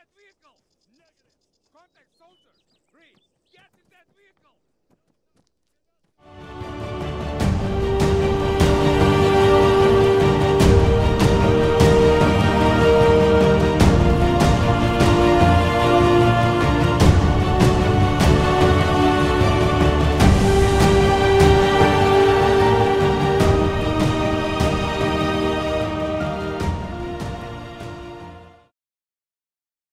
that vehicle! Negative! Contact soldiers! Reed, get in that vehicle!